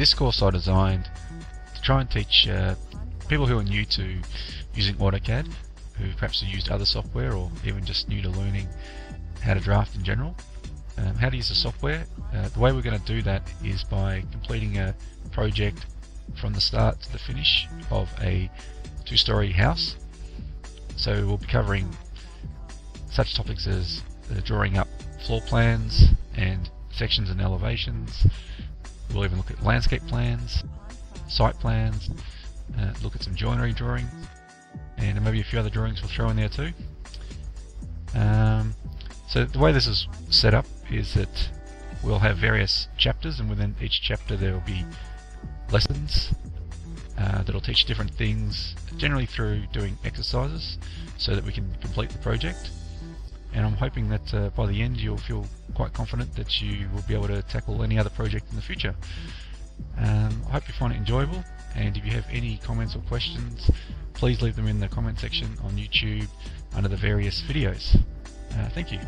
this course I designed to try and teach uh, people who are new to using AutoCAD, who perhaps have used other software or even just new to learning how to draft in general, um, how to use the software. Uh, the way we're going to do that is by completing a project from the start to the finish of a two-story house. So we'll be covering such topics as uh, drawing up floor plans and sections and elevations. We'll even look at landscape plans, site plans, uh, look at some joinery drawing, and maybe a few other drawings we'll throw in there too. Um, so the way this is set up is that we'll have various chapters and within each chapter there will be lessons uh, that'll teach different things, generally through doing exercises so that we can complete the project. And I'm hoping that uh, by the end you'll feel quite confident that you will be able to tackle any other project in the future. Um, I hope you find it enjoyable and if you have any comments or questions please leave them in the comment section on YouTube under the various videos. Uh, thank you.